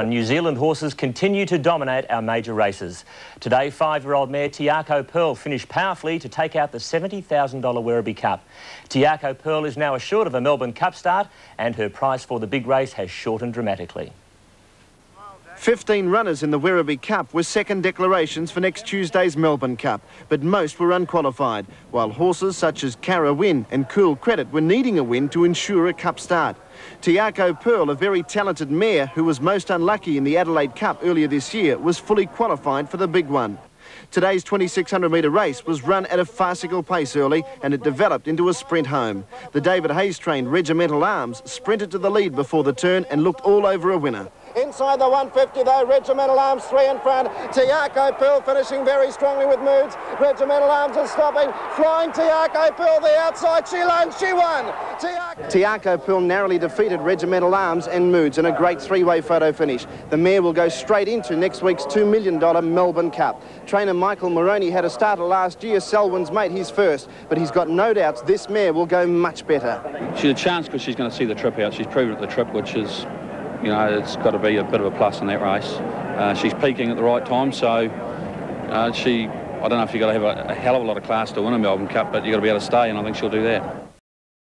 New Zealand horses continue to dominate our major races. Today, five-year-old mare Tiako Pearl finished powerfully to take out the $70,000 Werribee Cup. Tiako Pearl is now assured of a Melbourne Cup start and her price for the big race has shortened dramatically. 15 runners in the Werribee Cup were second declarations for next Tuesday's Melbourne Cup, but most were unqualified, while horses such as Cara Win and Cool Credit were needing a win to ensure a Cup start. Tiako Pearl, a very talented mare who was most unlucky in the Adelaide Cup earlier this year, was fully qualified for the big one. Today's 2600 metre race was run at a farcical pace early and it developed into a sprint home. The David Hayes trained Regimental Arms sprinted to the lead before the turn and looked all over a winner. Inside the 150 though, Regimental Arms three in front. Tiako Pearl finishing very strongly with moods. Regimental Arms is stopping. Flying Tiako Pearl the outside. She lands, she won. Tiako Pearl narrowly defeated Regimental Arms and Moods in a great three-way photo finish. The mare will go straight into next week's $2 million Melbourne Cup. Trainer Michael Moroney had a starter last year. Selwyn's mate his first, but he's got no doubts this mare will go much better. She's a chance because she's going to see the trip out. She's proven at the trip, which is you know, it's got to be a bit of a plus in that race. Uh, she's peaking at the right time, so uh, she, I don't know if you've got to have a, a hell of a lot of class to win a Melbourne Cup, but you've got to be able to stay, and I think she'll do that.